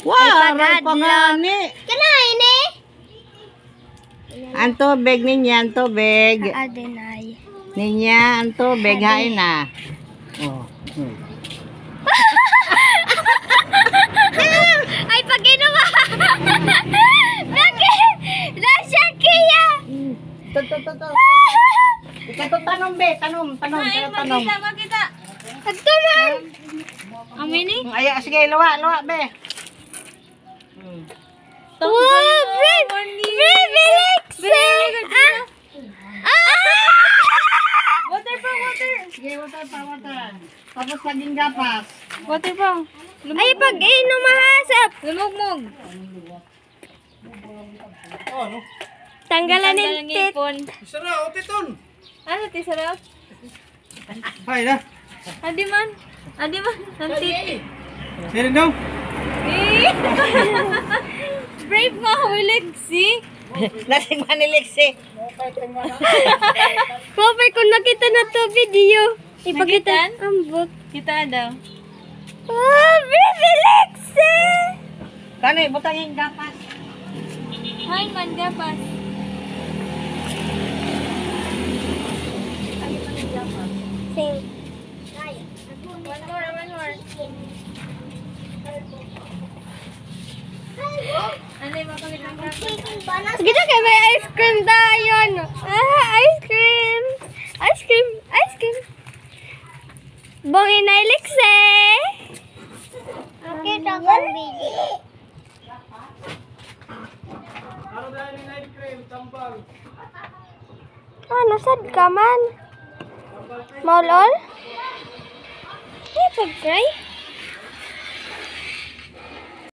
Wow, aray pa nga ni. Kanain eh. Ang tubig niya, ang tubig. Adenay. Ninya, ang tubig, hain na. Oh. hmm. Ay, pag inuwa! Bakit? Nasa kaya! To, to, to, to. Ikaw to, tanong be, tanong, tanong, tanong, tanong. Makita. Ito man! Amini? Ay, sige, lawa, lawa, be. Hmm. Wow! Brave! Brave Alexa! Ah! Ah! Water pa, water. Sige, water pa, water. Tapos laging gapas. Water pa. Ay, pag inumahasap! Lumugmog. Tanggalan Tanggal ng ang tit. ipon. Sara, o titon. Ano, tisarap? Hay na. Adi man. Adi man. Nanti. Sino daw? Eh! Brave nga hulig, see? Lasing maniliksi. Mapay, kung nakita na to video, ipakita ang book. Kita daw. Oh, Brave Alexa! Kani, butangin gapas. Hi, man, gapas. One more, one more. Kita kayak may ice cream tayo? Ah, ice cream! Ice cream! Ice cream! Bongin na Alexa! Kita ka video. Ano dahil ni night cream, tambal. Ano, sad ka man? Maulol? That's a great.